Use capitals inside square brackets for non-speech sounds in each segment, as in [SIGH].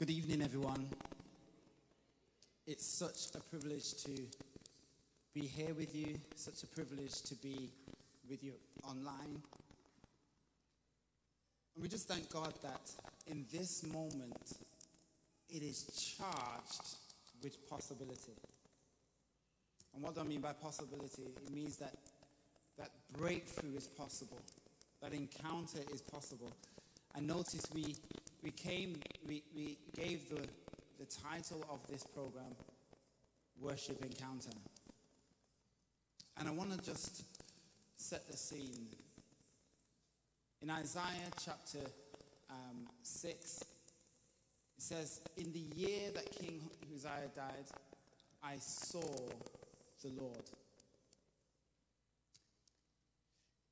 Good evening, everyone. It's such a privilege to be here with you, such a privilege to be with you online. And we just thank God that in this moment, it is charged with possibility. And what do I mean by possibility? It means that that breakthrough is possible, that encounter is possible. And notice we we came, we, we gave the, the title of this program Worship Encounter. And I want to just set the scene. In Isaiah chapter um, 6, it says, In the year that King Uzziah died, I saw the Lord.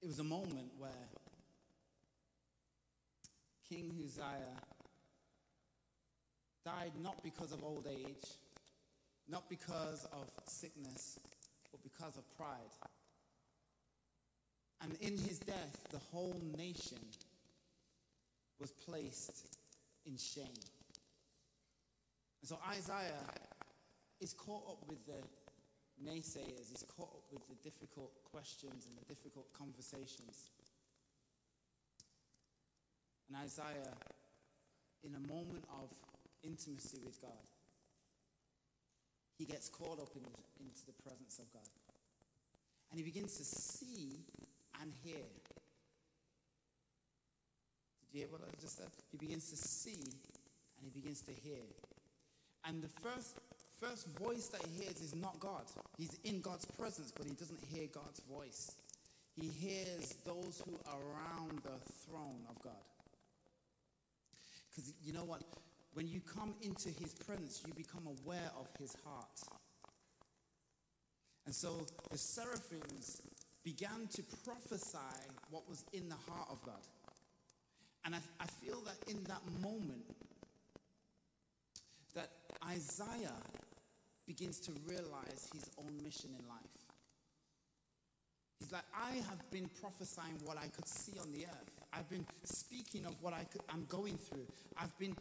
It was a moment where King Uzziah died not because of old age, not because of sickness, but because of pride. And in his death, the whole nation was placed in shame. And so Isaiah is caught up with the naysayers, he's caught up with the difficult questions and the difficult conversations. And Isaiah, in a moment of intimacy with God, he gets caught up in, into the presence of God. And he begins to see and hear. Did you hear what I just said? He begins to see and he begins to hear. And the first first voice that he hears is not God. He's in God's presence, but he doesn't hear God's voice. He hears those who are around the throne of God. Because you know what? When you come into his presence, you become aware of his heart. And so the seraphims began to prophesy what was in the heart of God. And I, I feel that in that moment, that Isaiah begins to realize his own mission in life. He's like, I have been prophesying what I could see on the earth. I've been speaking of what I I'm going through. I've been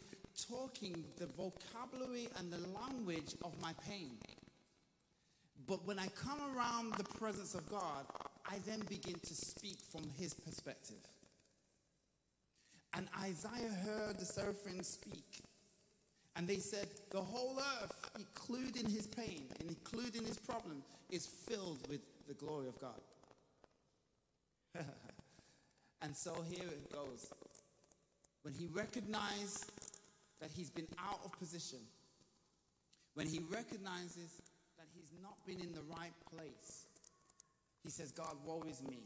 talking the vocabulary and the language of my pain. But when I come around the presence of God, I then begin to speak from his perspective. And Isaiah heard the seraphim speak. And they said, the whole earth, including his pain and including his problem, is filled with the glory of God. [LAUGHS] and so here it goes. When he recognized that he's been out of position, when he recognizes that he's not been in the right place, he says, God, woe is me,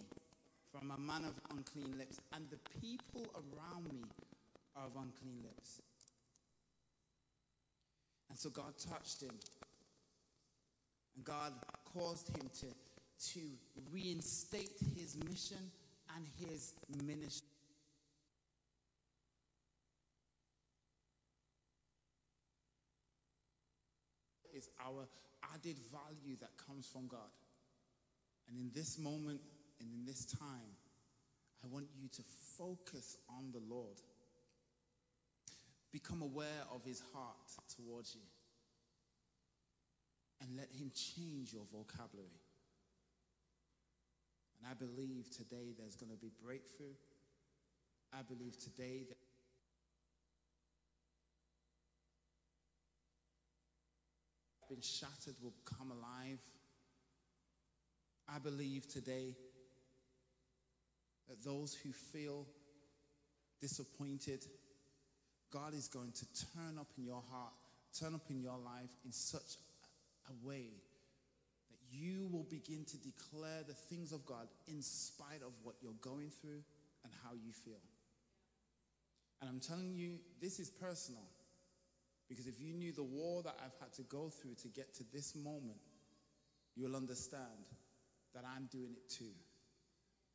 from a man of unclean lips, and the people around me are of unclean lips. And so God touched him. And God caused him to to reinstate his mission and his ministry. Is our added value that comes from God. And in this moment and in this time, I want you to focus on the Lord. Become aware of his heart towards you. And let him change your vocabulary. And I believe today there's going to be breakthrough. I believe today that been shattered will come alive. I believe today that those who feel disappointed, God is going to turn up in your heart, turn up in your life in such a way you will begin to declare the things of God in spite of what you're going through and how you feel. And I'm telling you, this is personal. Because if you knew the war that I've had to go through to get to this moment, you'll understand that I'm doing it too.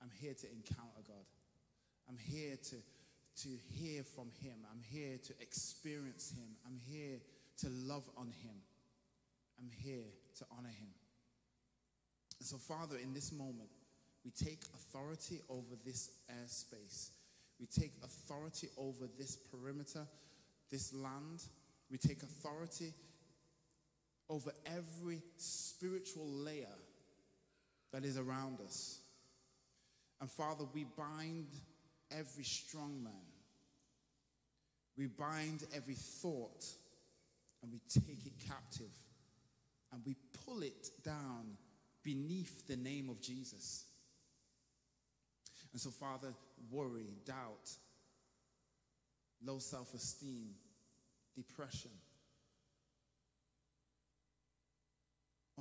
I'm here to encounter God. I'm here to, to hear from Him. I'm here to experience Him. I'm here to love on Him. I'm here to honor Him. So, Father, in this moment, we take authority over this airspace. We take authority over this perimeter, this land, We take authority over every spiritual layer that is around us. And Father, we bind every strong man. We bind every thought and we take it captive and we pull it down beneath the name of Jesus. And so, Father, worry, doubt, low self esteem, depression,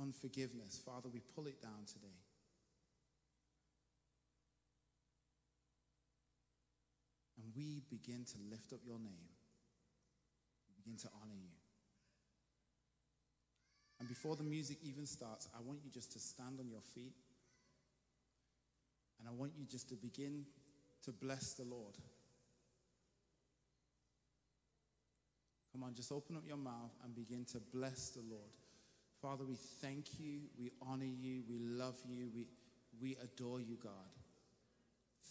unforgiveness, Father, we pull it down today. And we begin to lift up your name, we begin to honor you. And before the music even starts, I want you just to stand on your feet. And I want you just to begin to bless the Lord. Come on, just open up your mouth and begin to bless the Lord. Father, we thank you, we honor you, we love you, we, we adore you, God.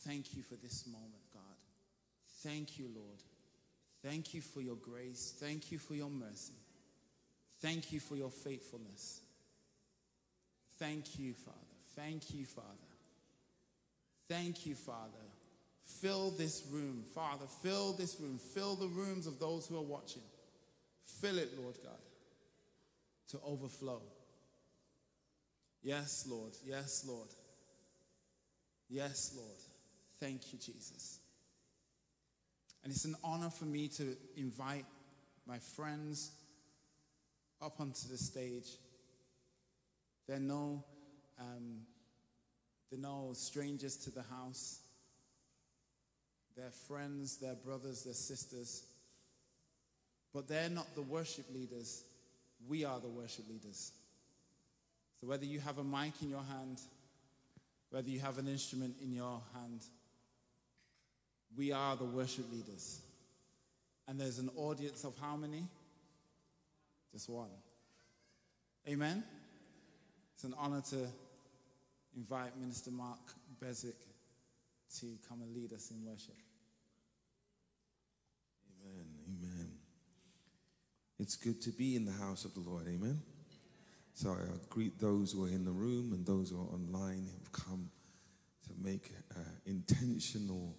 Thank you for this moment, God. Thank you, Lord. Thank you for your grace. Thank you for your mercy. Thank you for your faithfulness. Thank you, Father. Thank you, Father. Thank you, Father. Fill this room, Father. Fill this room. Fill the rooms of those who are watching. Fill it, Lord God, to overflow. Yes, Lord. Yes, Lord. Yes, Lord. Thank you, Jesus. And it's an honor for me to invite my friends up onto the stage. They're no, um, they're no strangers to the house. They're friends, they're brothers, they're sisters. But they're not the worship leaders. We are the worship leaders. So whether you have a mic in your hand, whether you have an instrument in your hand, we are the worship leaders. And there's an audience of how many? Just one. Amen? It's an honor to invite Minister Mark Beswick to come and lead us in worship. Amen. Amen. It's good to be in the house of the Lord. Amen. So I greet those who are in the room and those who are online who've come to make an intentional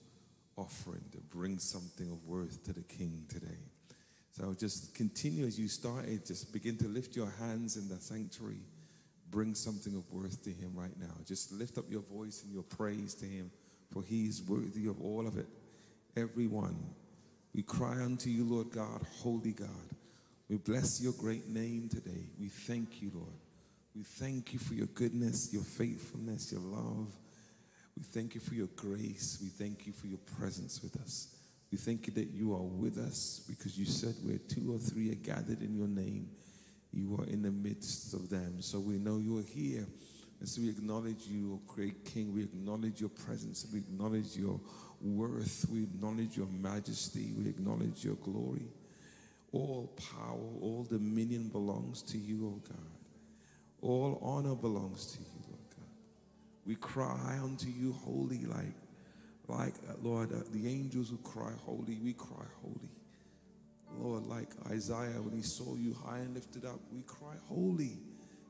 offering to bring something of worth to the King today. So just continue as you started, just begin to lift your hands in the sanctuary. Bring something of worth to Him right now. Just lift up your voice and your praise to Him, for He is worthy of all of it. Everyone, we cry unto you, Lord God, holy God. We bless your great name today. We thank you, Lord. We thank you for your goodness, your faithfulness, your love. We thank you for your grace. We thank you for your presence with us. We thank you that you are with us because you said where two or three are gathered in your name, you are in the midst of them. So we know you are here. And so we acknowledge you, O great King. We acknowledge your presence. We acknowledge your worth. We acknowledge your majesty. We acknowledge your glory. All power, all dominion belongs to you, O God. All honor belongs to you, Lord God. We cry unto you, holy, like, like uh, Lord, uh, the angels who cry, holy, we cry, holy. Lord, like Isaiah when he saw you high and lifted up, we cry, holy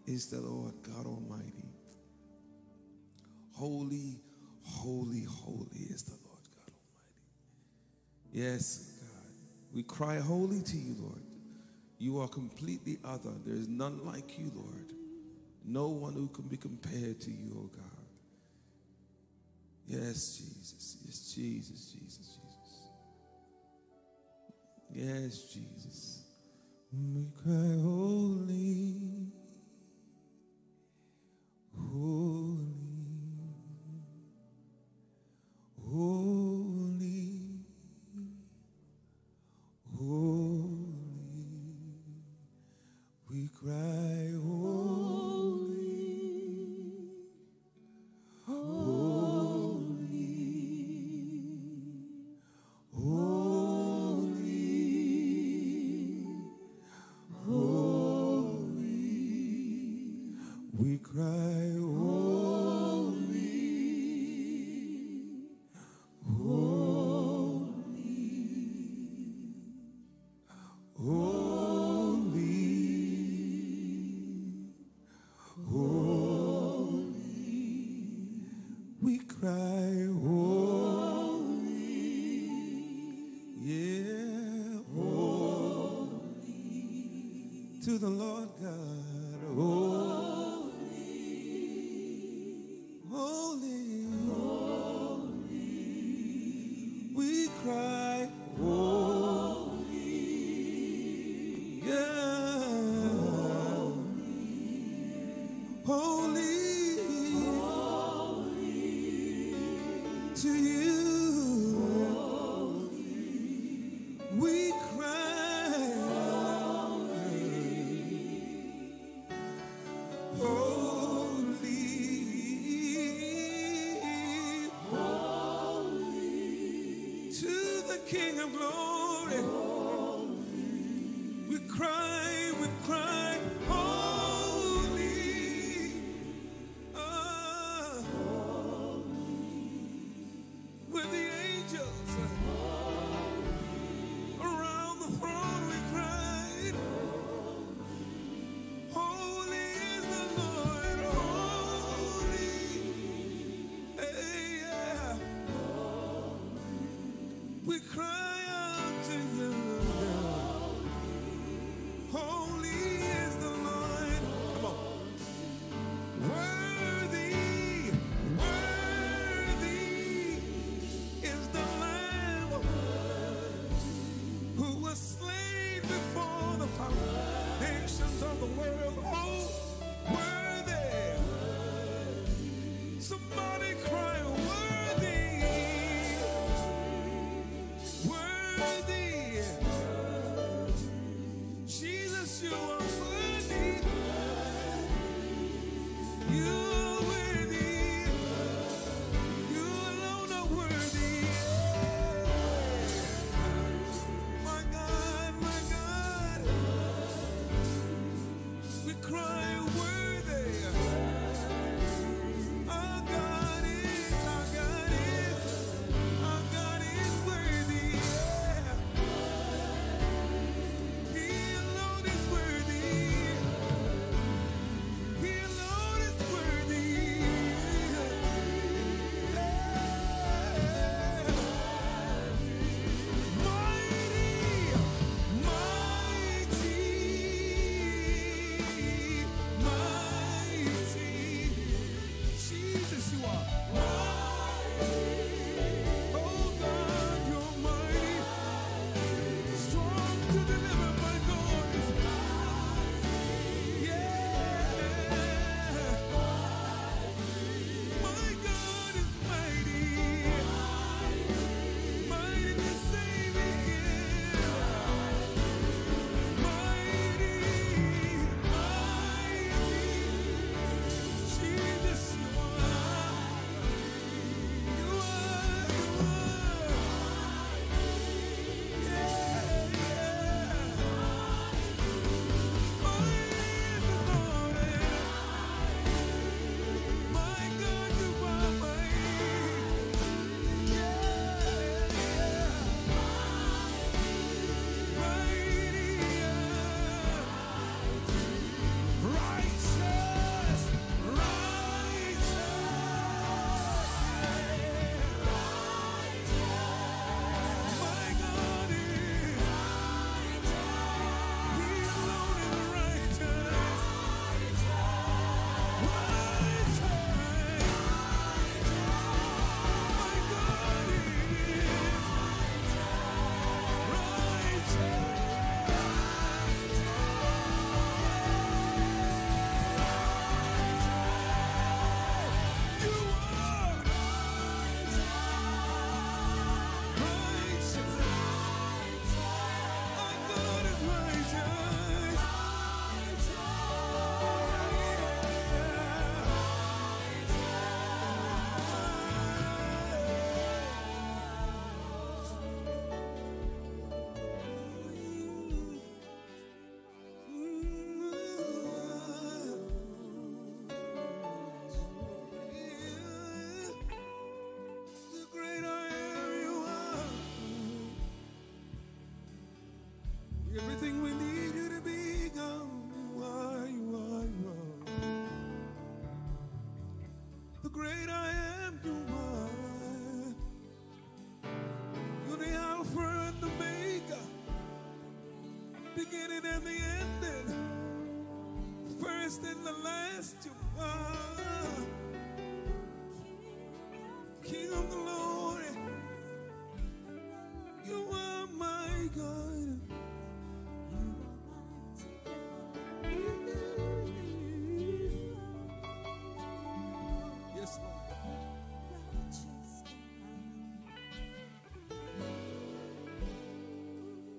is the Lord God Almighty. Holy, holy, holy is the Lord God Almighty. Yes, God. We cry holy to you, Lord. You are completely other. There is none like you, Lord. No one who can be compared to you, oh God. Yes, Jesus. Yes, Jesus, Jesus, Jesus. Yes, Jesus. We cry holy, holy, holy, holy. We cry holy, cry of glory. First and the last you are. King of glory, you are my God. Yes, Lord.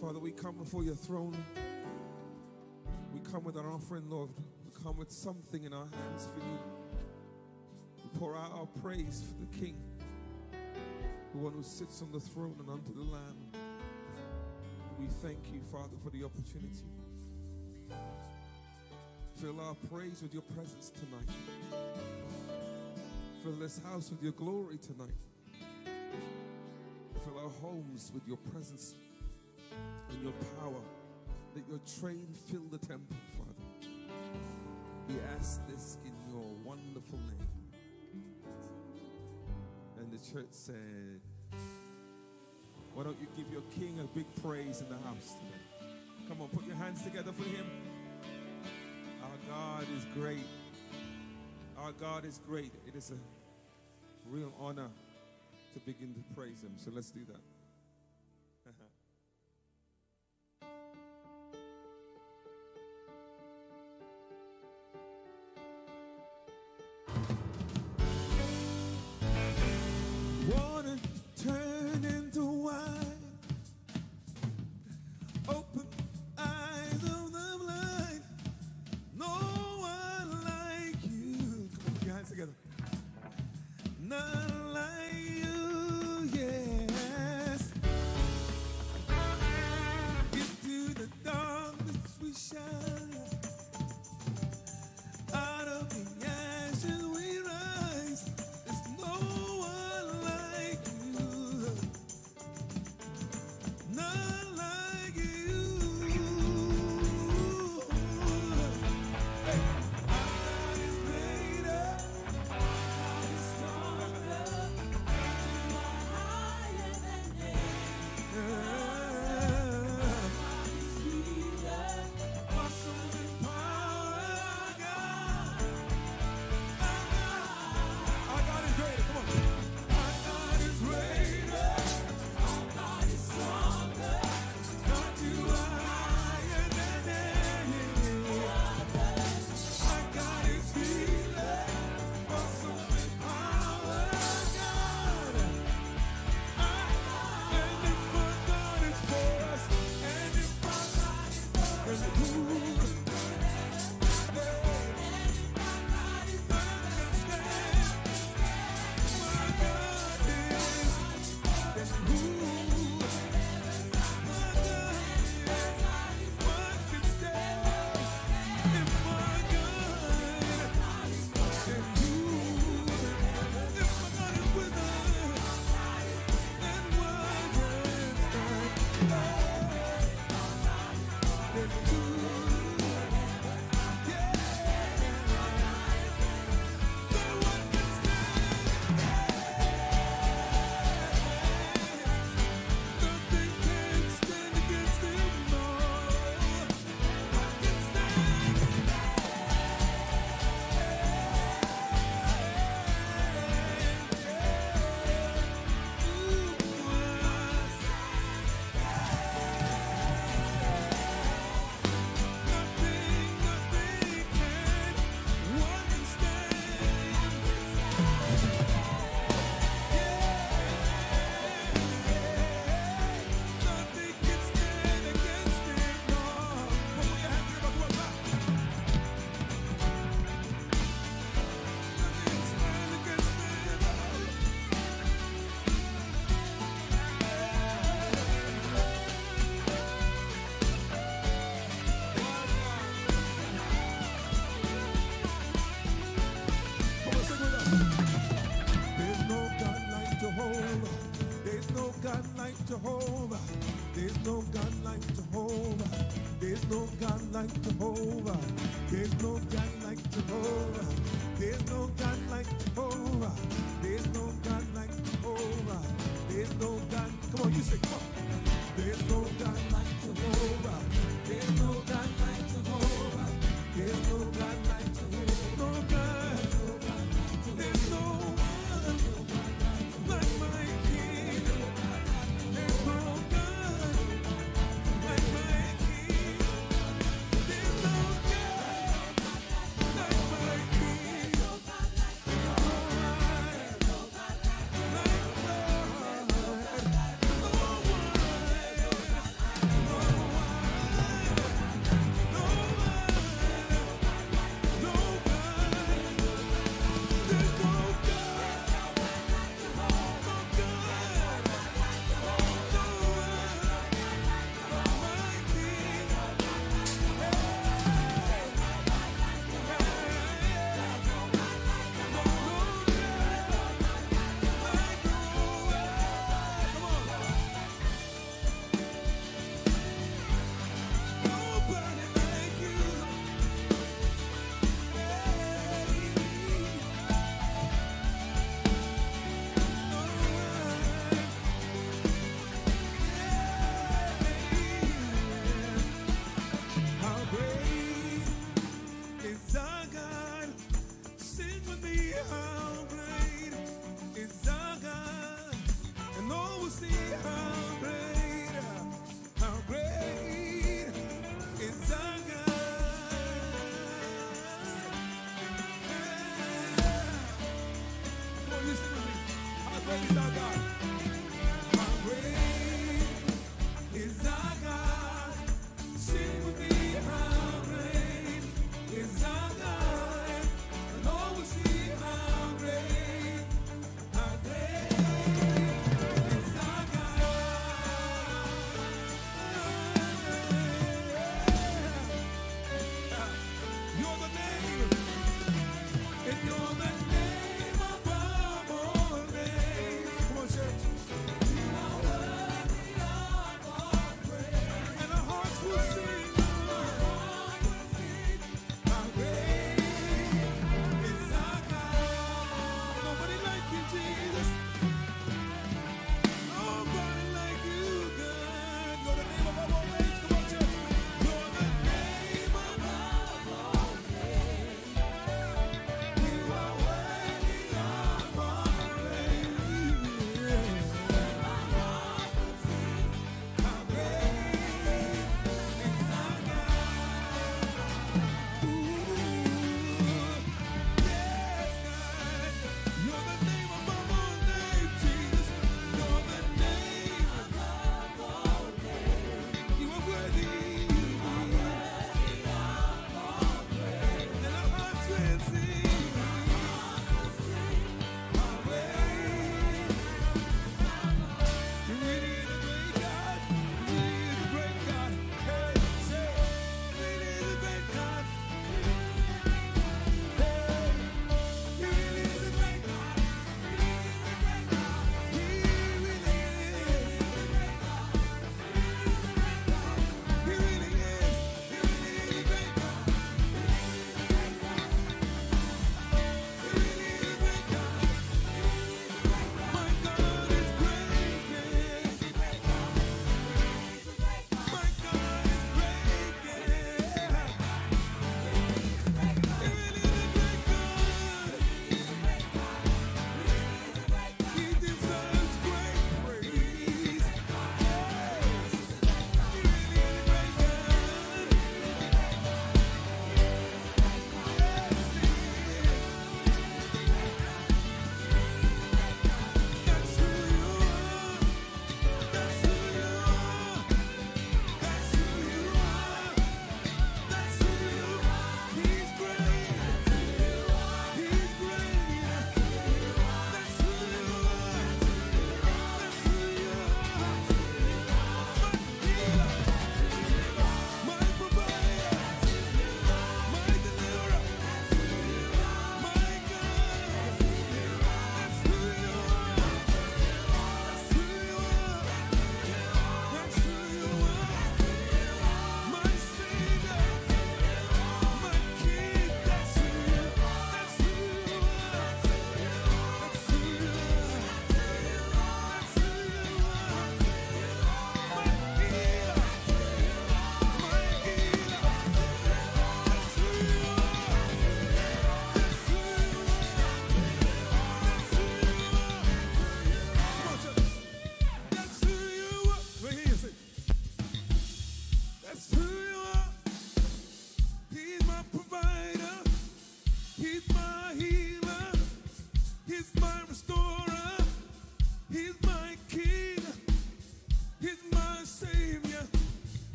Father, we come before your throne. Come with our offering, Lord. We come with something in our hands for you. We pour out our praise for the King, the one who sits on the throne and unto the Lamb. We thank you, Father, for the opportunity. Fill our praise with your presence tonight. Fill this house with your glory tonight. Fill our homes with your presence and your power. Let your train fill the temple, Father. We ask this in your wonderful name. And the church said, Why don't you give your king a big praise in the house today? Come on, put your hands together for him. Our God is great. Our God is great. It is a real honor to begin to praise him. So let's do that.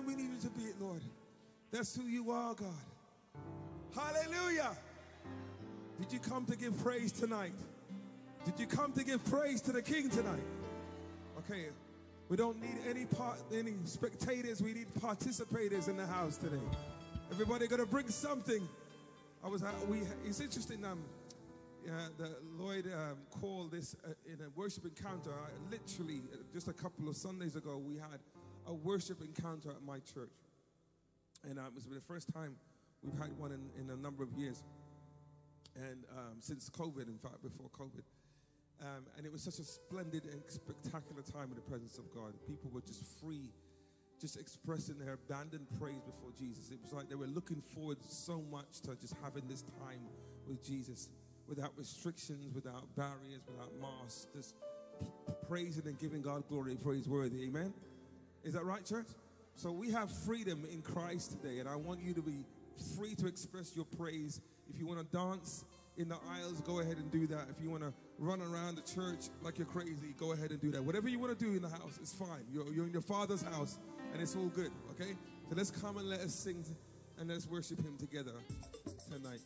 We need you to be it, Lord. That's who you are, God. Hallelujah. Did you come to give praise tonight? Did you come to give praise to the King tonight? Okay. We don't need any part, any spectators. We need participators in the house today. Everybody got to bring something. I was, uh, we. It's interesting. Um, uh, the Lloyd um, called this uh, in a worship encounter. I, literally, uh, just a couple of Sundays ago, we had a worship encounter at my church, and uh, it was the first time we've had one in, in a number of years, and um, since COVID, in fact, before COVID. Um, and it was such a splendid and spectacular time in the presence of God. People were just free, just expressing their abandoned praise before Jesus. It was like they were looking forward so much to just having this time with Jesus without restrictions, without barriers, without masks, just praising and giving God glory, and praiseworthy. Amen? Is that right, church? So we have freedom in Christ today, and I want you to be free to express your praise. If you want to dance in the aisles, go ahead and do that. If you want to run around the church like you're crazy, go ahead and do that. Whatever you want to do in the house, it's fine. You're, you're in your Father's house, and it's all good, okay? So let's come and let us sing and let's worship Him together tonight.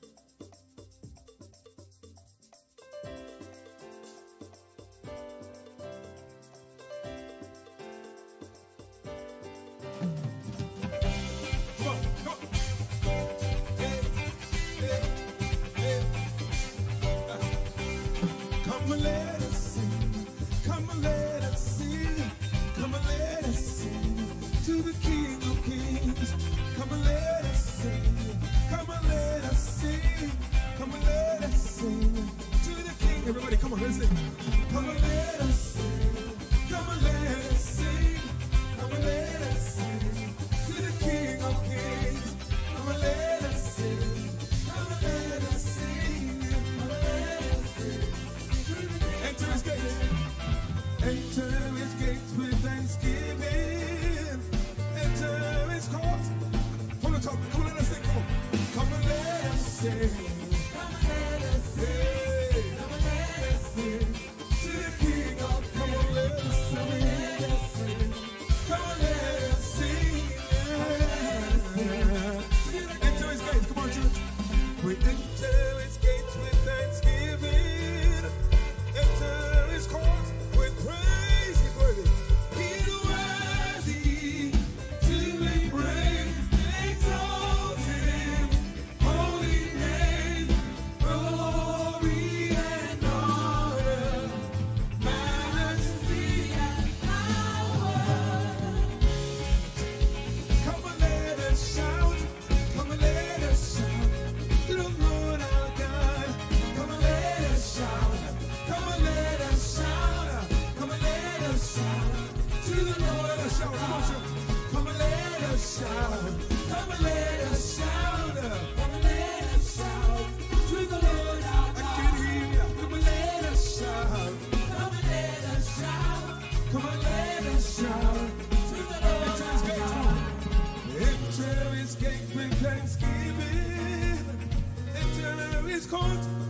It's cold.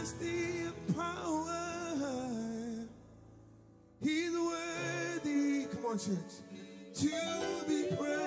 Majesty and power. He's worthy, come on, church, to be praised.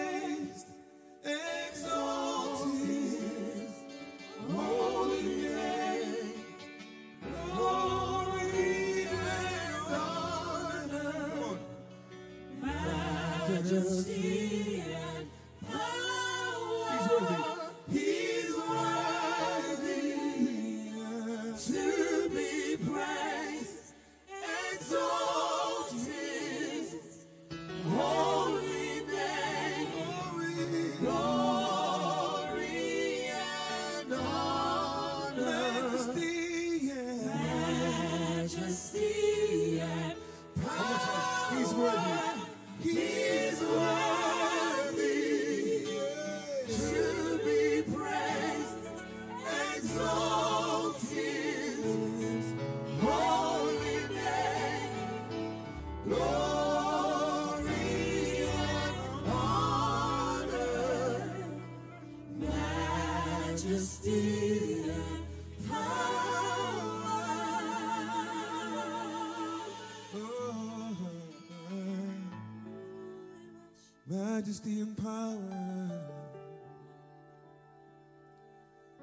Majesty and power.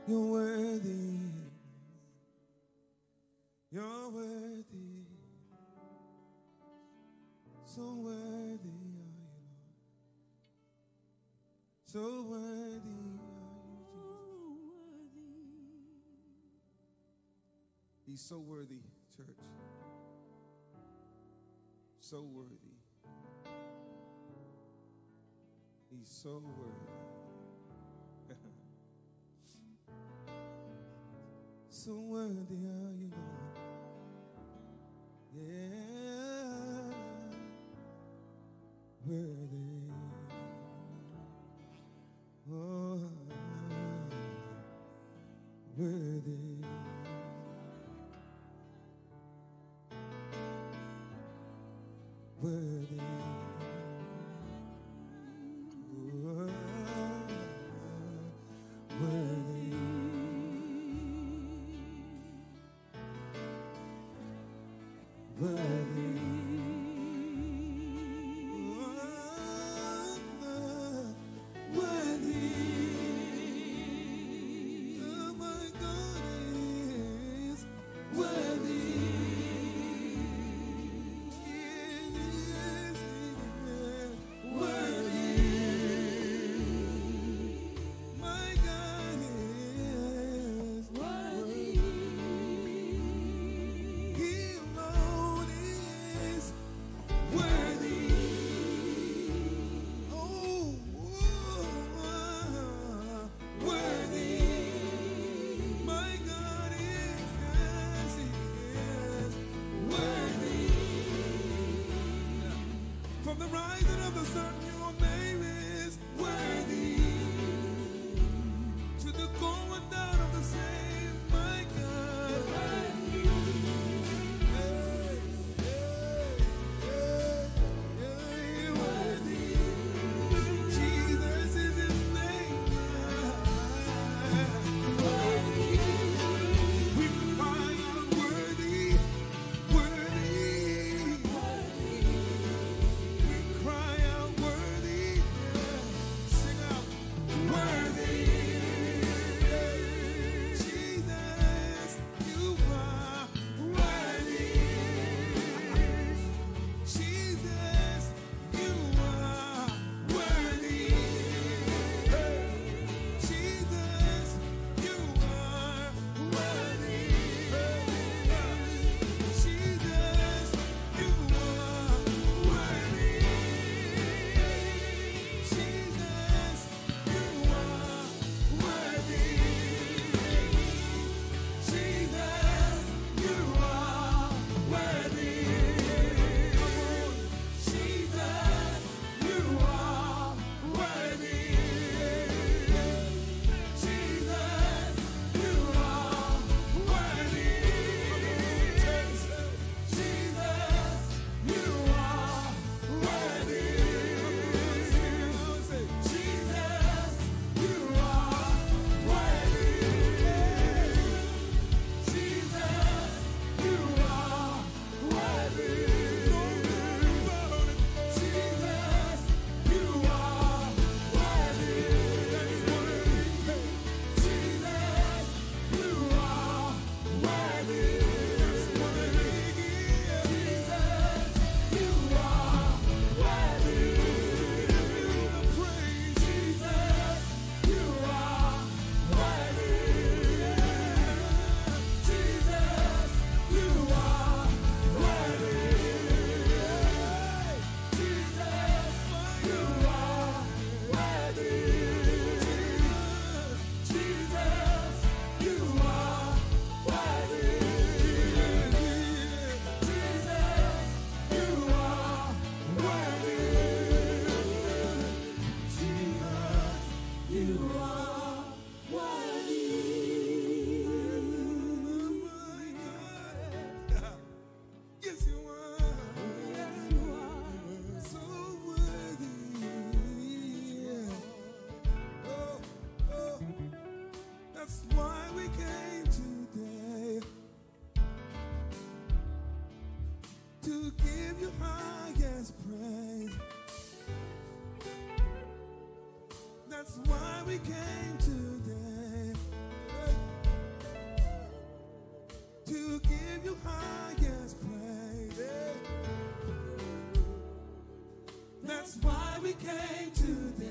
You're worthy. You're worthy. So worthy are you, Lord. So worthy are you, Jesus. He's so worthy, church. So worthy. So worthy. so worthy are you, Lord. Yeah. Worthy. Oh, worthy. That's why we came today to give you highest praise. That's why we came today.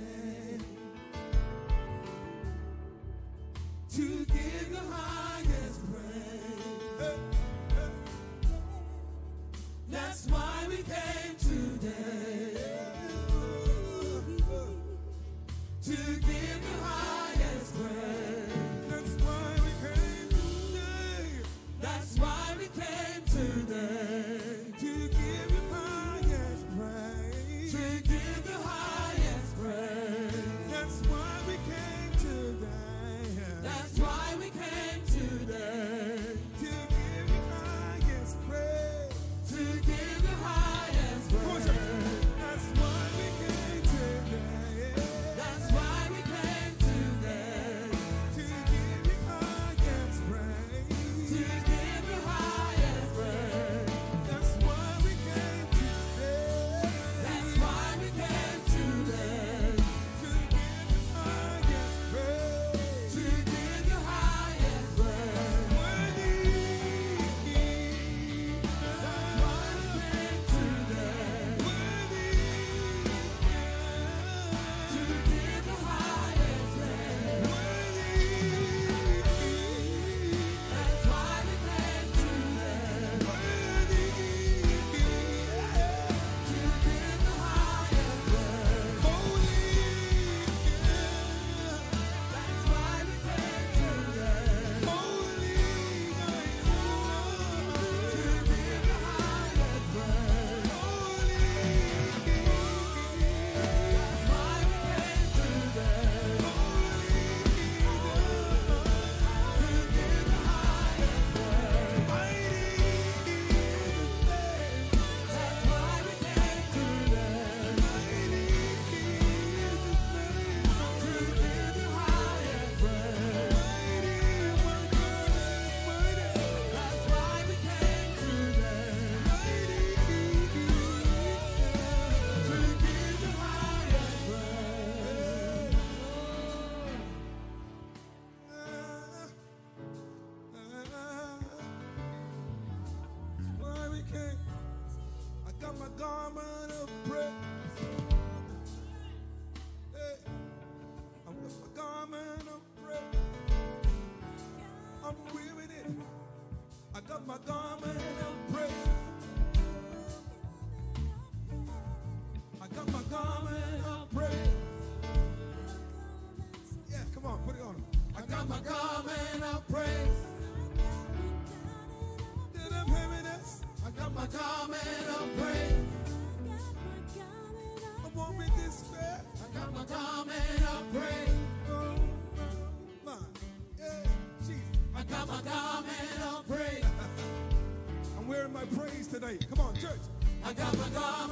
Agamaga.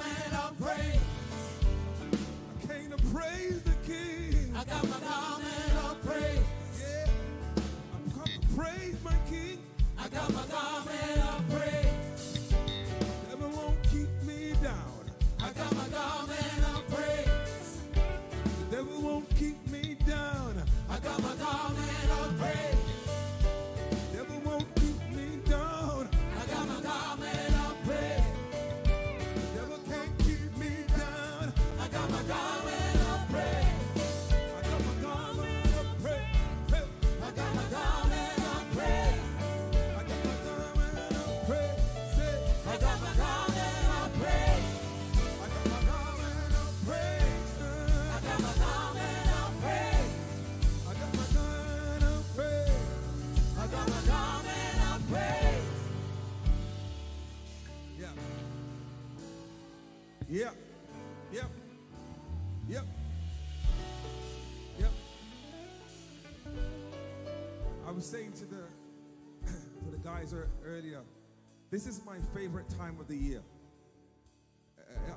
This is my favorite time of the year.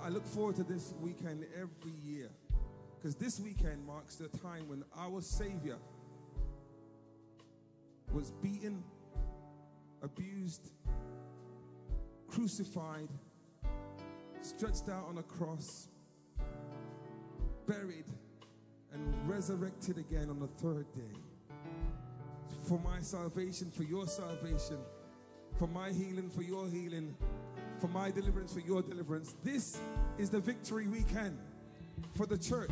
I look forward to this weekend every year because this weekend marks the time when our Savior was beaten, abused, crucified, stretched out on a cross, buried, and resurrected again on the third day. For my salvation, for your salvation for my healing, for your healing, for my deliverance, for your deliverance. This is the victory weekend for the church.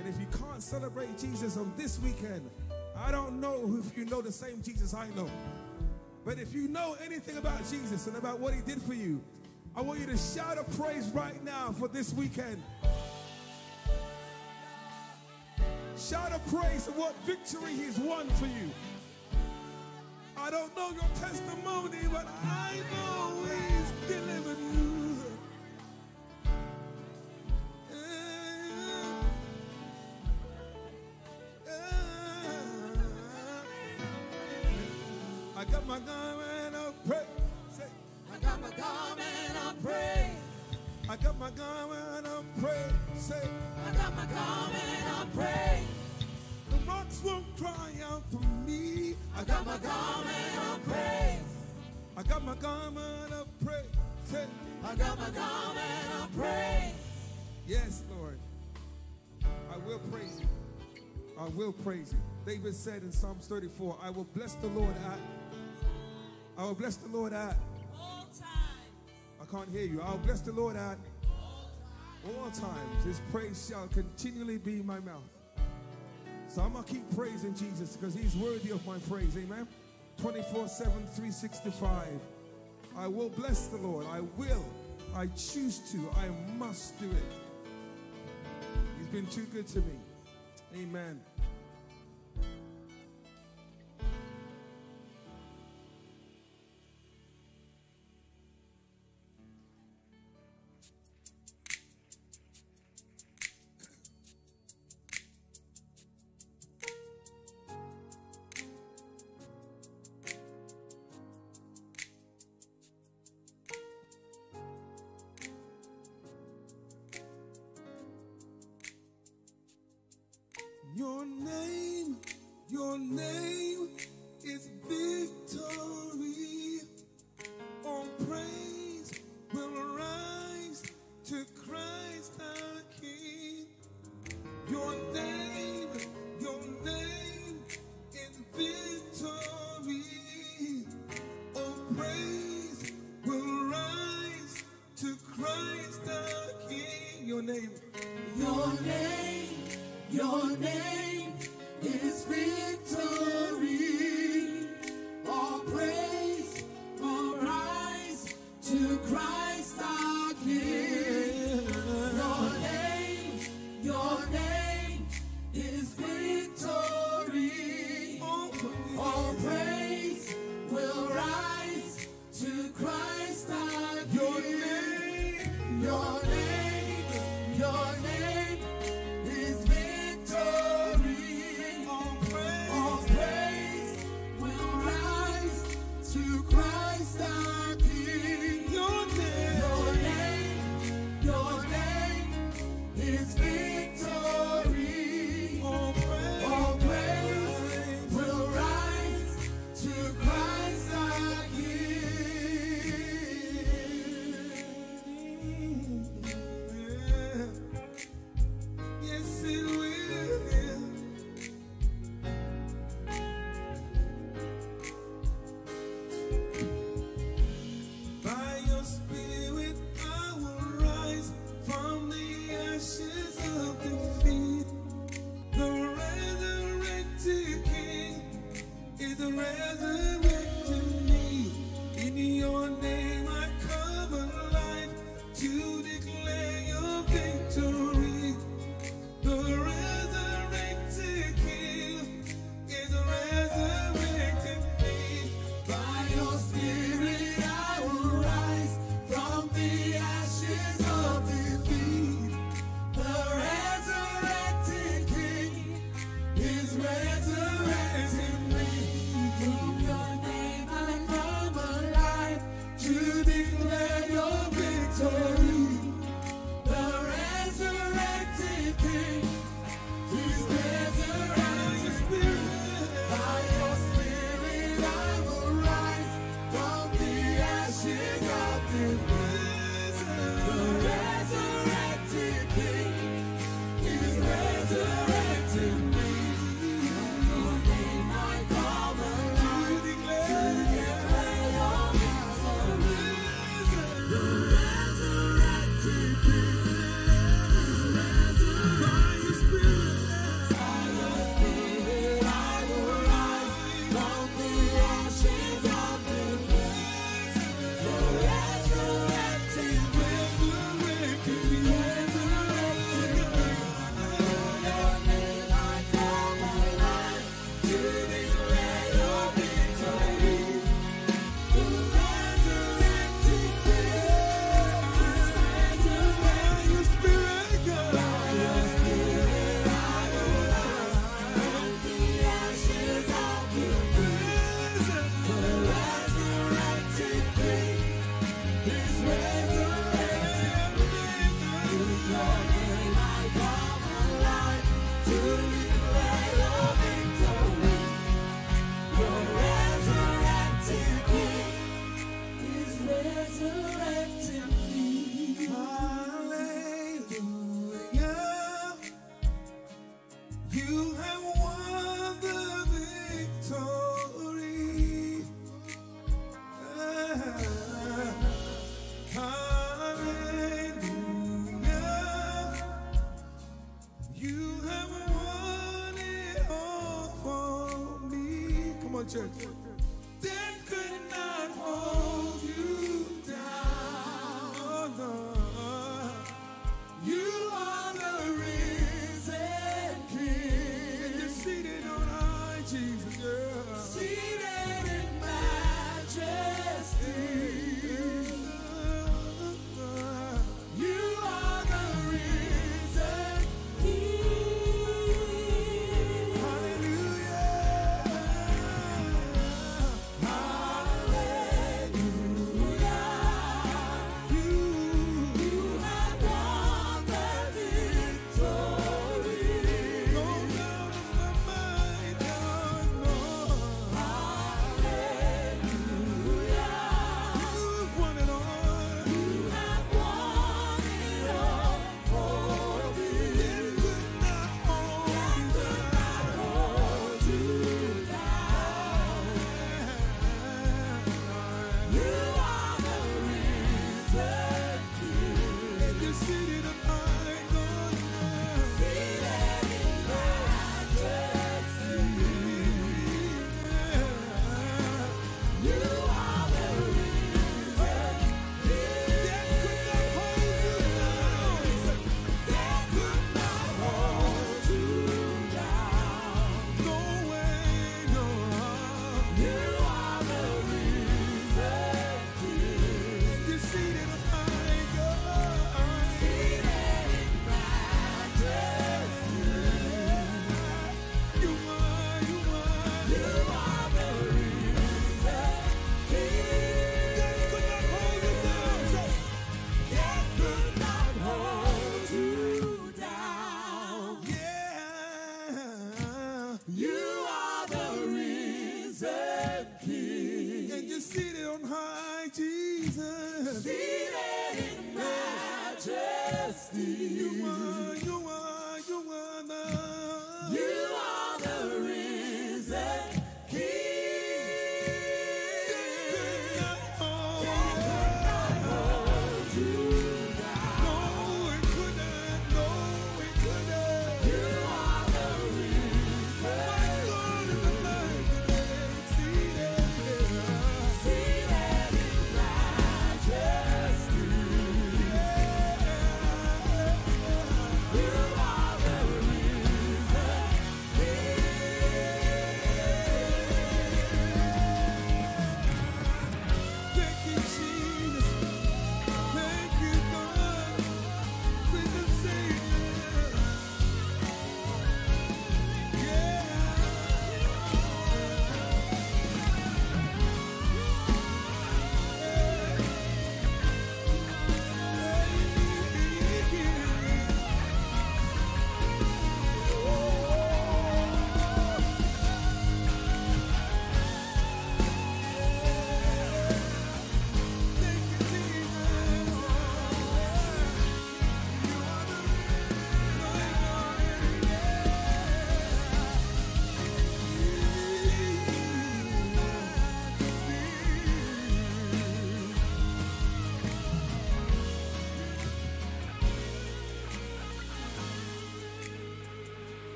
And if you can't celebrate Jesus on this weekend, I don't know if you know the same Jesus I know. But if you know anything about Jesus and about what he did for you, I want you to shout a praise right now for this weekend. Shout a praise of what victory he's won for you. I don't know your testimony, but I know he's delivered you. I got my garment of praise. I got my garment of praise. I got my garment of praise. I got my garment of praise. Rocks won't cry out for me. I got my garment of praise. I got my garment of praise. I got my garment of praise. yes, Lord. I will praise you. I will praise you. David said in Psalms 34, I will bless the Lord at. I will bless the Lord at. All time. I can't hear you. I'll bless the Lord at all times. His praise shall continually be in my mouth. So I'm going to keep praising Jesus because he's worthy of my praise. Amen. 24 7, 365. I will bless the Lord. I will. I choose to. I must do it. He's been too good to me. Amen.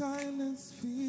Silence fear.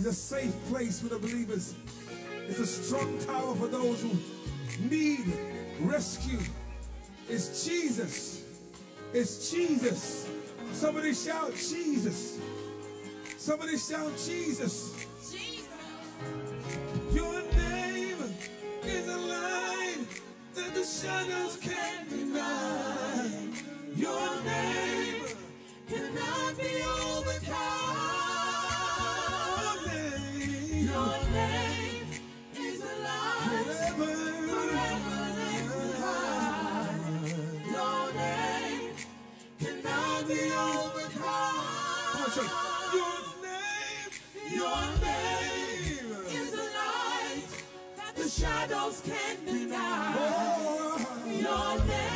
It's a safe place for the believers. It's a strong tower for those who need rescue. It's Jesus. It's Jesus. Somebody shout Jesus. Somebody shout Jesus. Jesus. Your name is a light that the shadows can't deny. Your name cannot be shadows can deny oh. your name.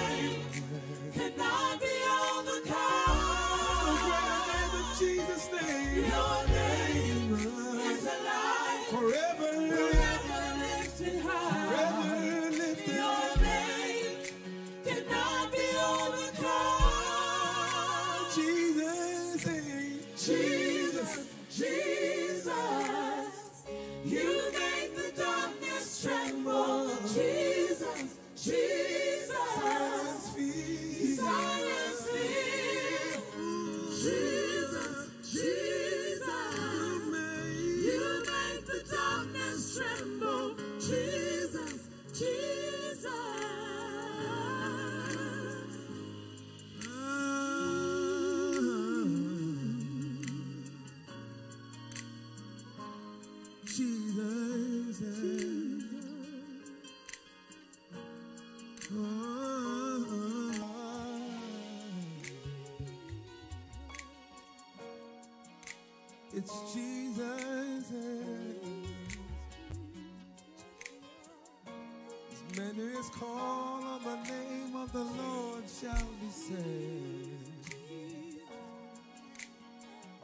the Lord shall be saved.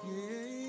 Yeah.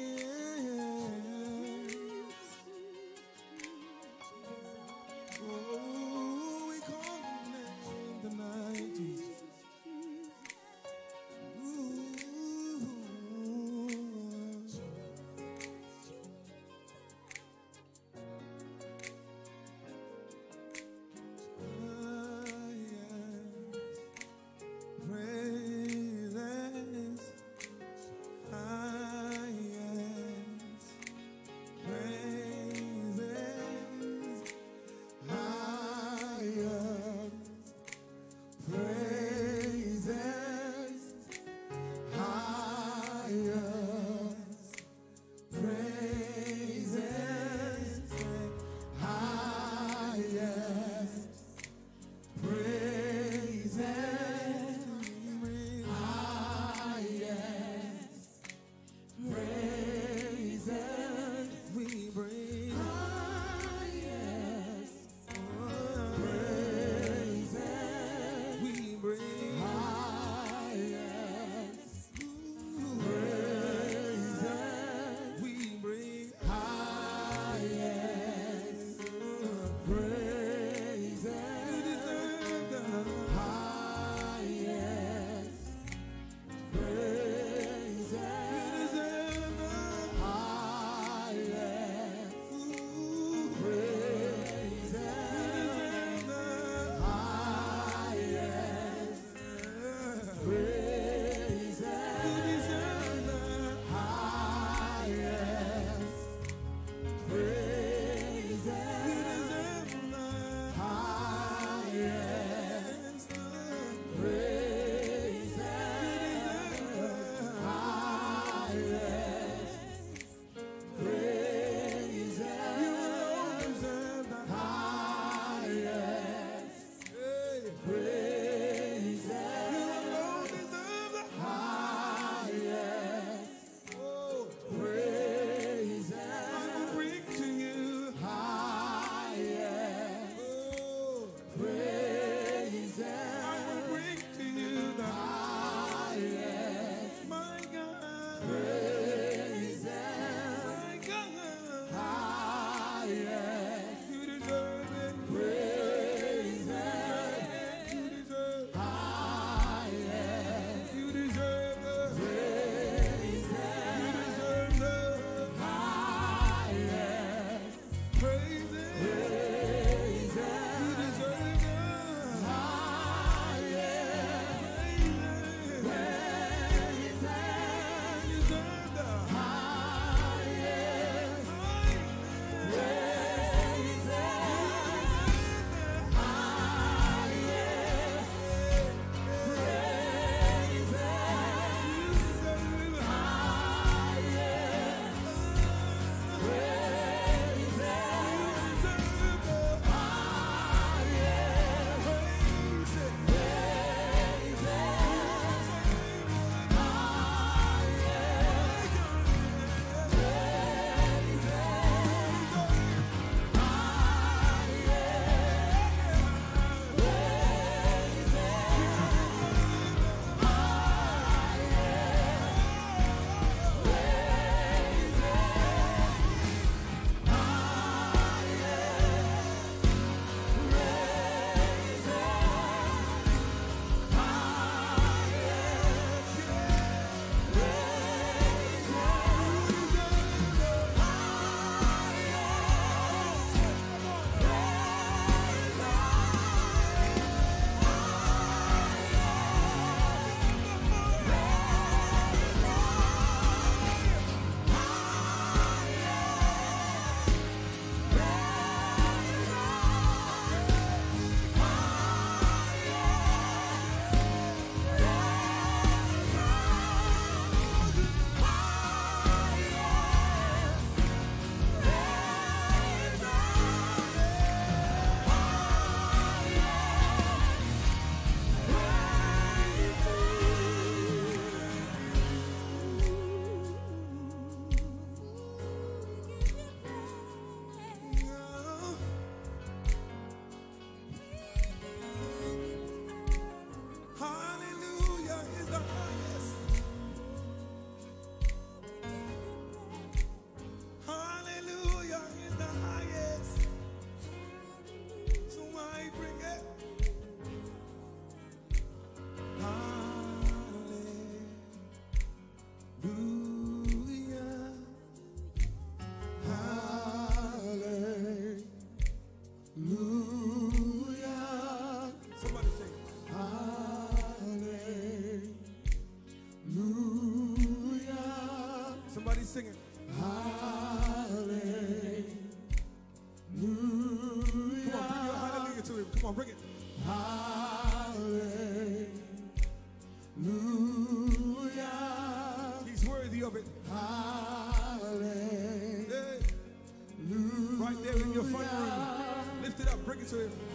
to Him.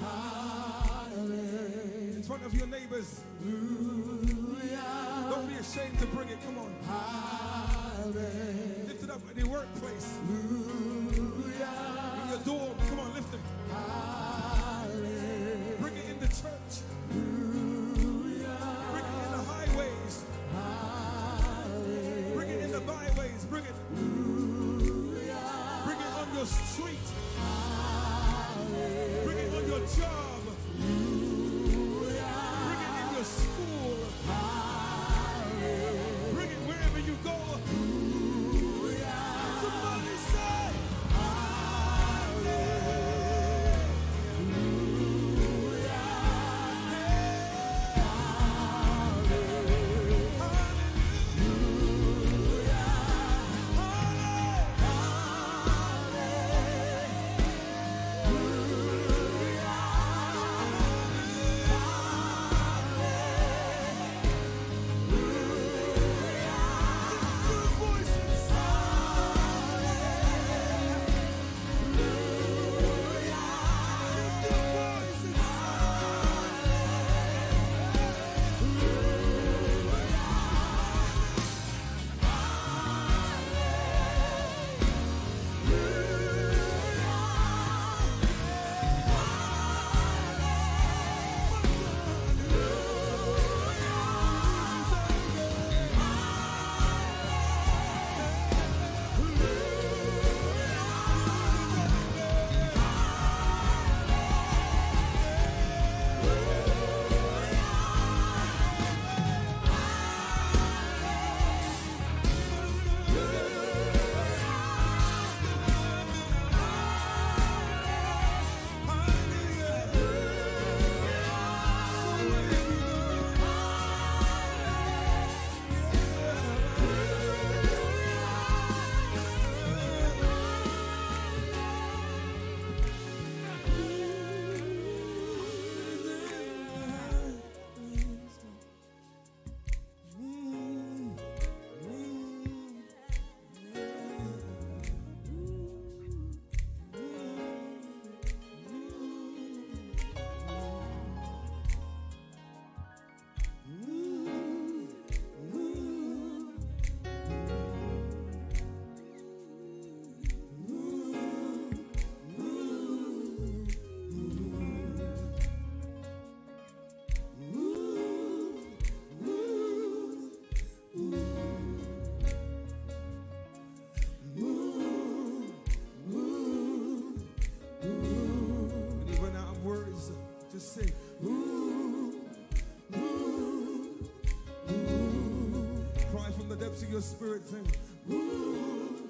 to your spirit sing. Ooh,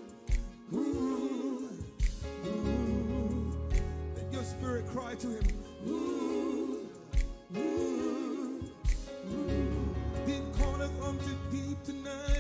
ooh, ooh. Let your spirit cry to him. Ooh, ooh, ooh. Then calleth unto deep tonight.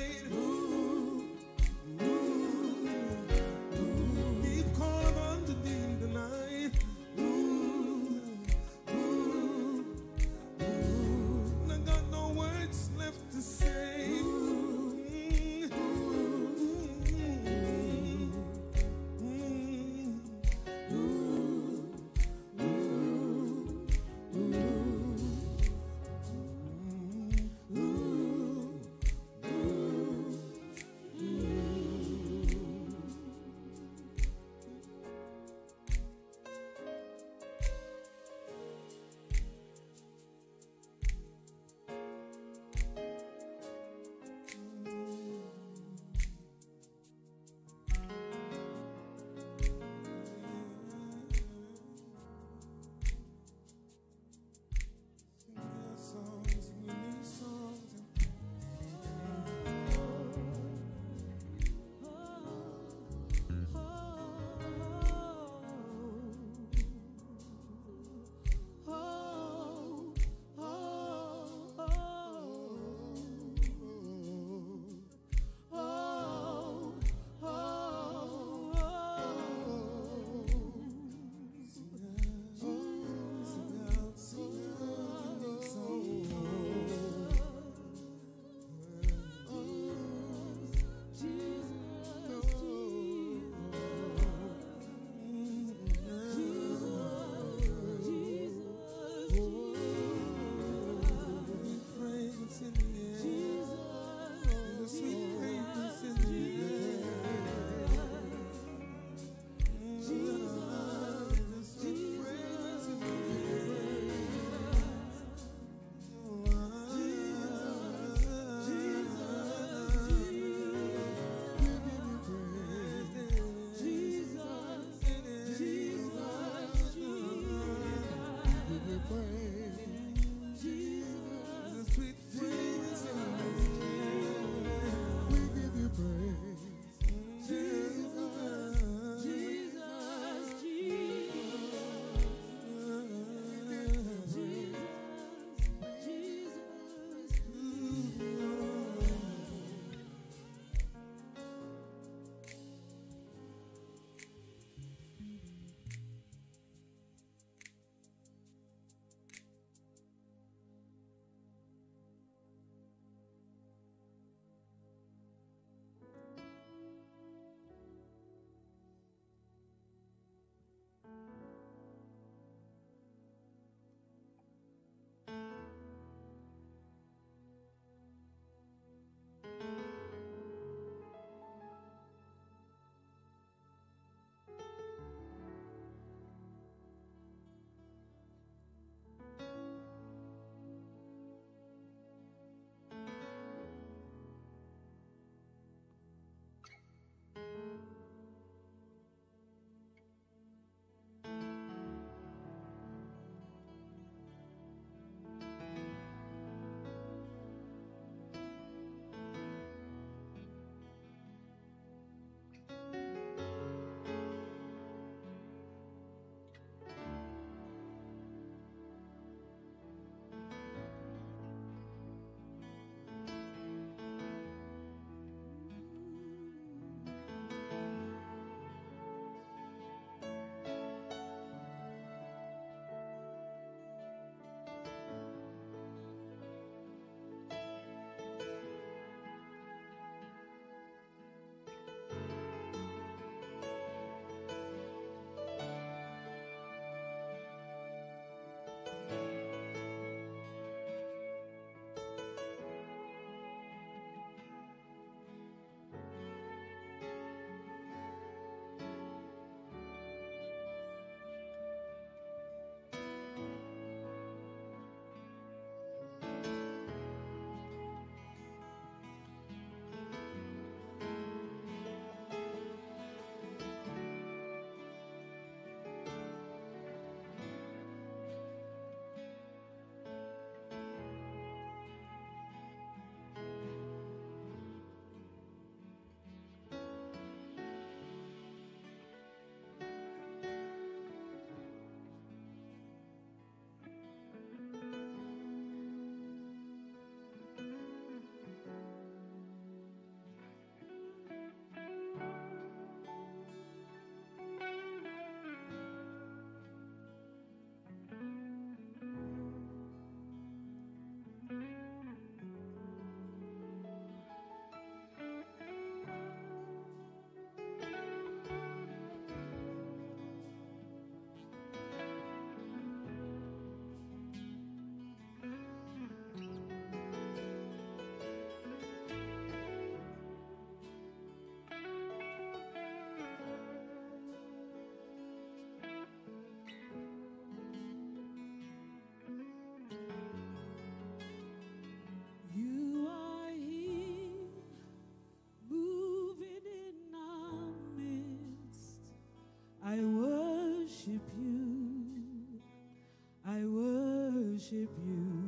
Worship you.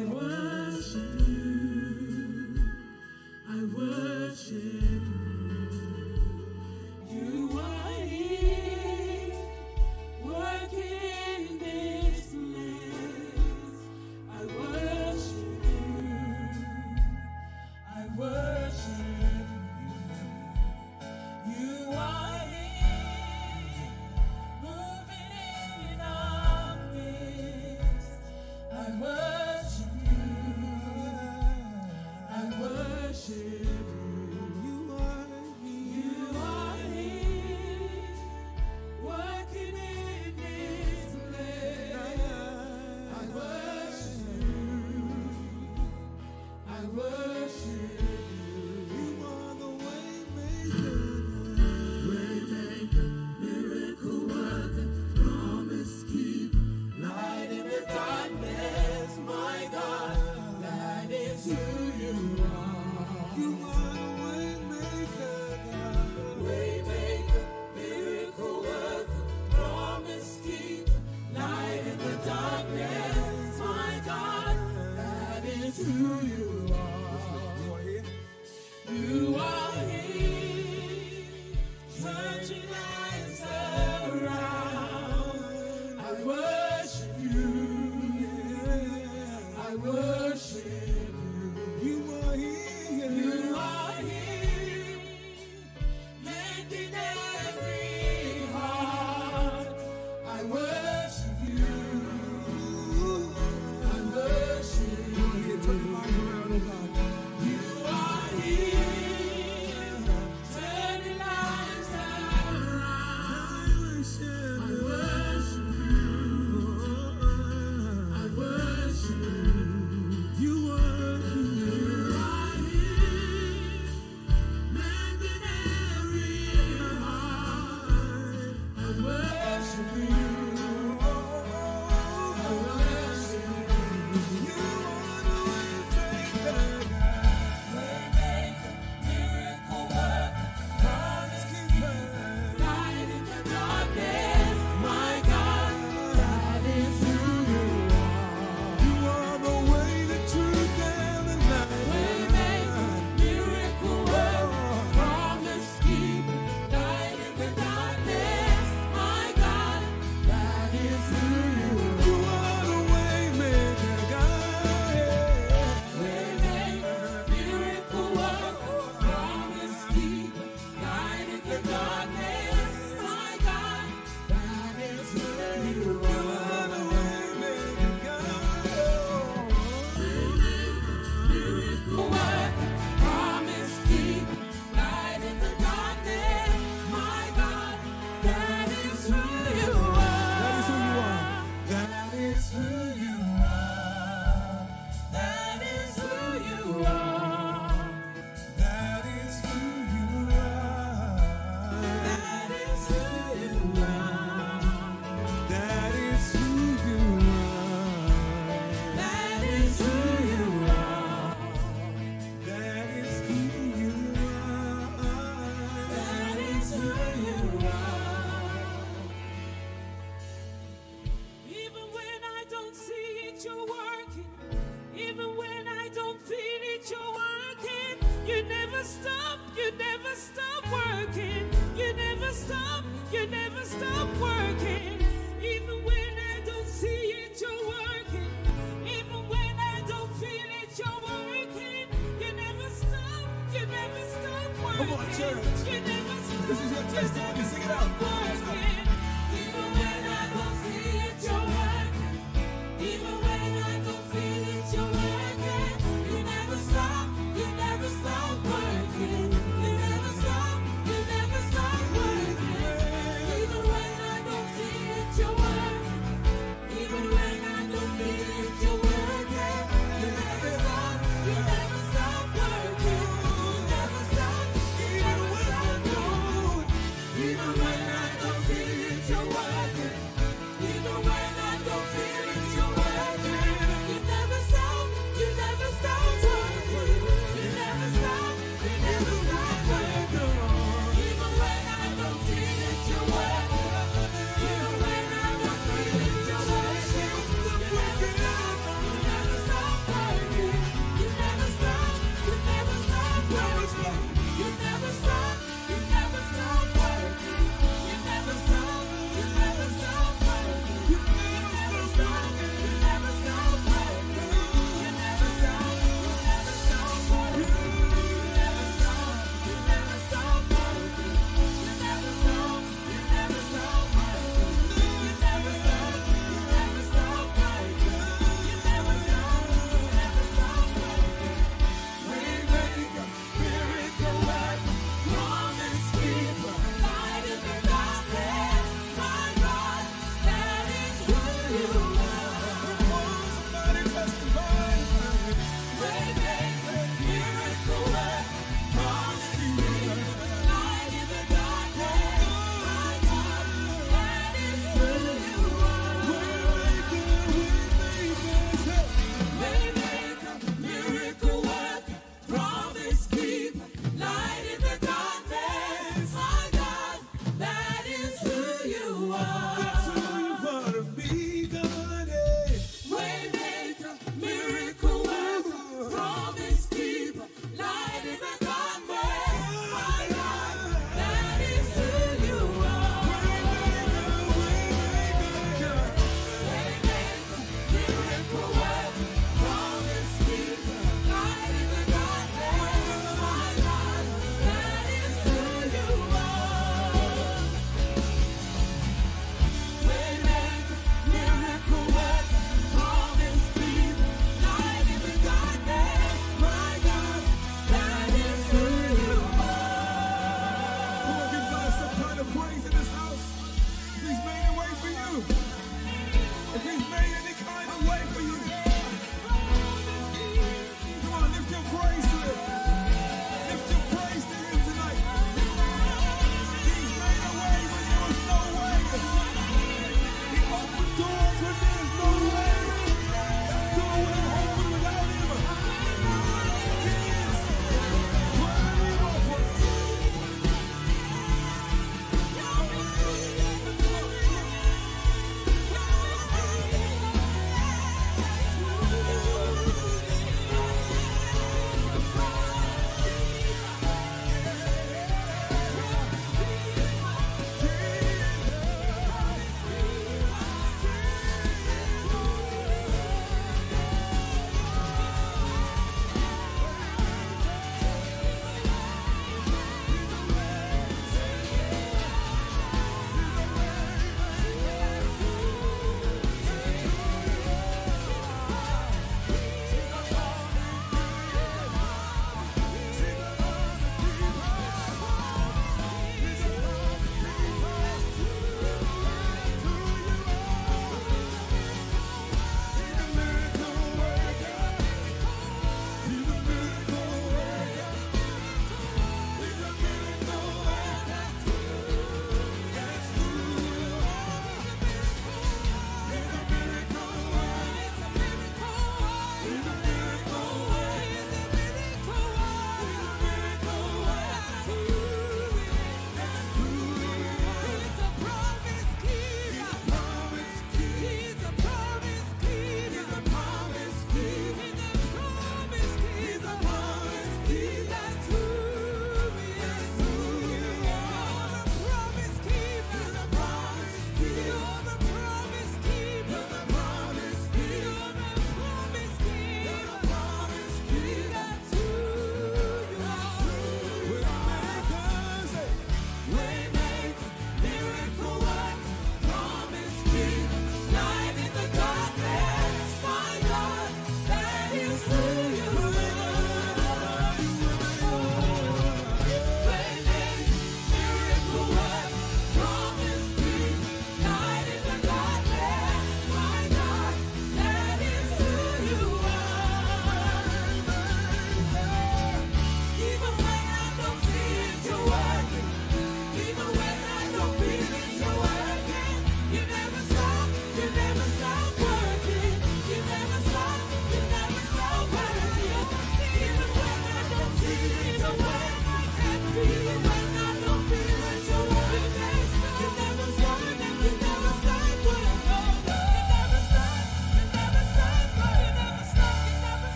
I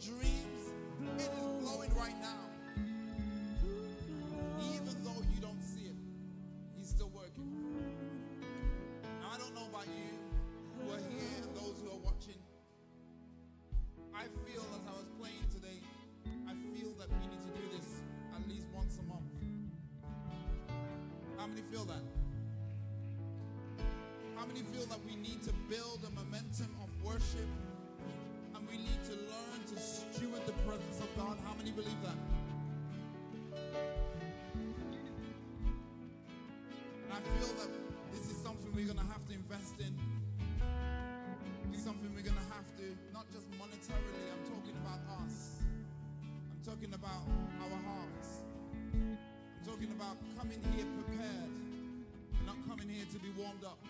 dreams. It is blowing right now. Even though you don't see it, He's still working. Now, I don't know about you who are here those who are watching. I feel as I was playing today, I feel that we need to do this at least once a month. How many feel that? How many feel that we need to build a momentum of worship many believe that? And I feel that this is something we're going to have to invest in. It's something we're going to have to, not just monetarily, I'm talking about us. I'm talking about our hearts. I'm talking about coming here prepared, and not coming here to be warmed up.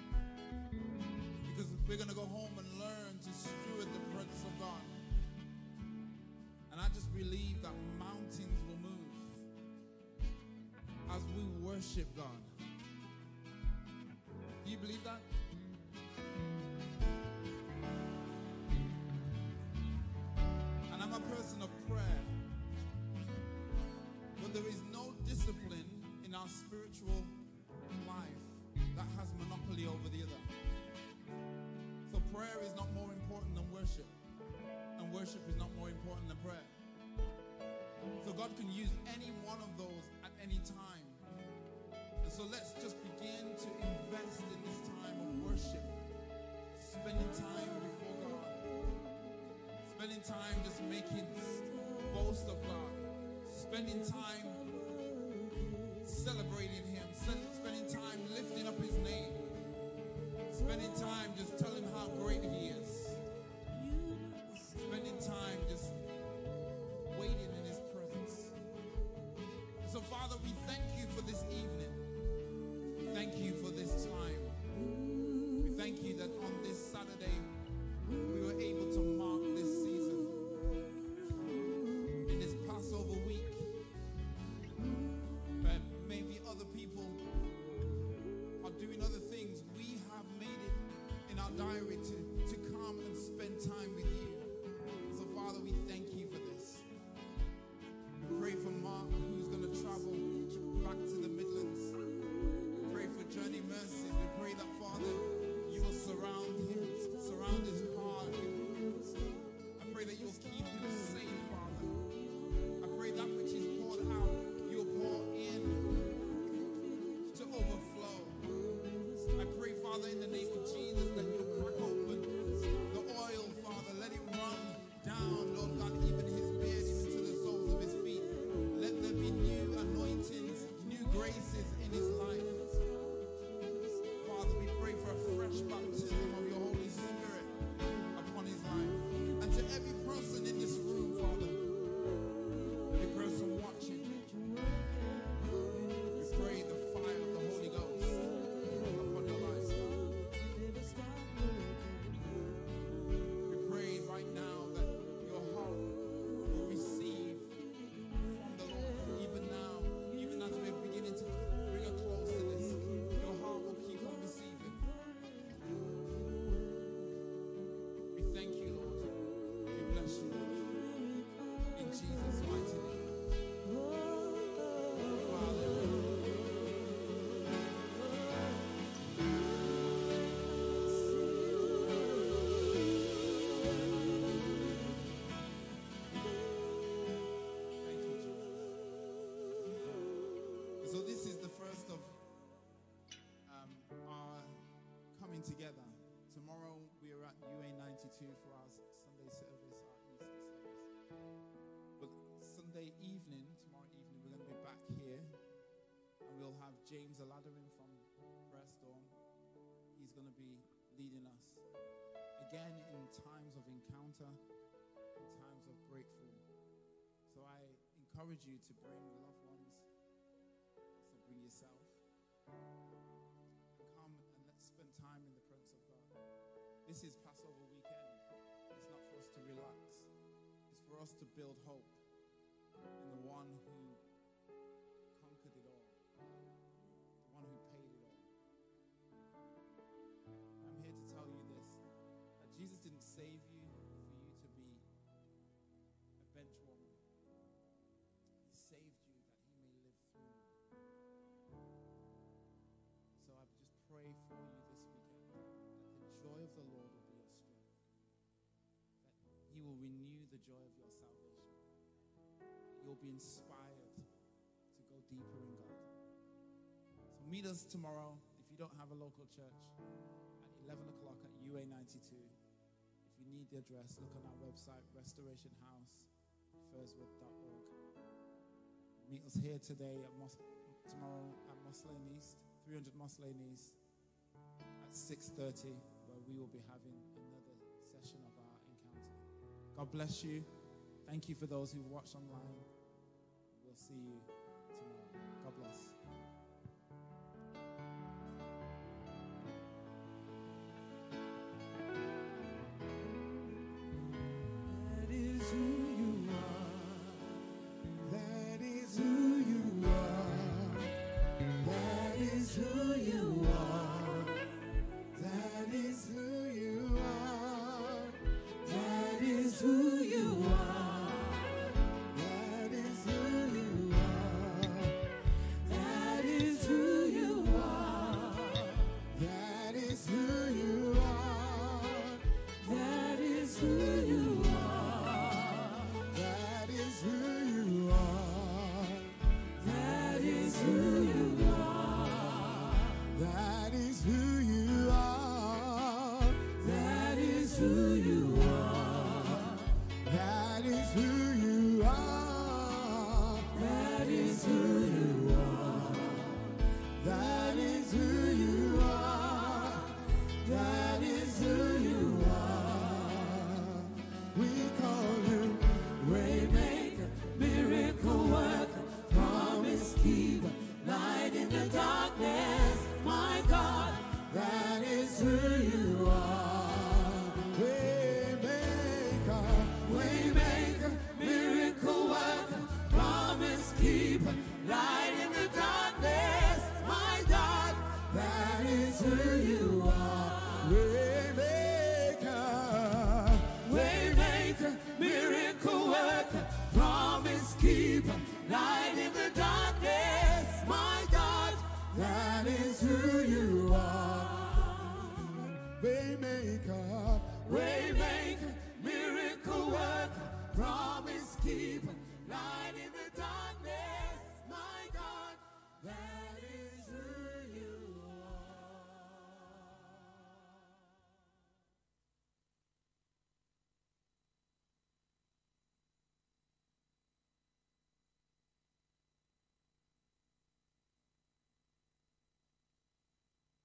Because we're going to go home and learn to steward worship God. Do you believe that? And I'm a person of prayer. But there is no discipline in our spiritual life that has monopoly over the other. So prayer is not more important than worship. And worship is not more important than prayer. So God can use any one of those at any time. And so let's just begin to invest in this time of worship. Spending time before God. Spending time just making boast of God. Spending time celebrating Him. Spending time lifting up His name. Spending time just telling coming together. Tomorrow we are at UA 92 for our Sunday service, our Easter service. But Sunday evening, tomorrow evening, we're going to be back here and we'll have James Aladiran from Prayer Storm. He's going to be leading us. Again, in times of encounter, in times of breakthrough. So I encourage you to build hope in the one who conquered it all, the one who paid it all. I'm here to tell you this that Jesus didn't save you. will renew the joy of your salvation. You'll be inspired to go deeper in God. So meet us tomorrow if you don't have a local church at 11 o'clock at UA 92. If you need the address, look on our website, restorationhousefirswood.org. Meet us here today at Mos- tomorrow at Moss Lane East, 300 Moss Lane East at 6.30 where we will be having God bless you. Thank you for those who watched online. We'll see you.